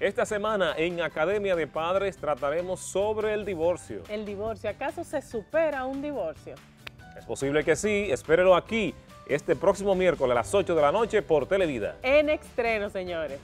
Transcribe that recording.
Esta semana en Academia de Padres trataremos sobre el divorcio. El divorcio, ¿acaso se supera un divorcio? Es posible que sí, espérelo aquí este próximo miércoles a las 8 de la noche por Televida. En estreno, señores.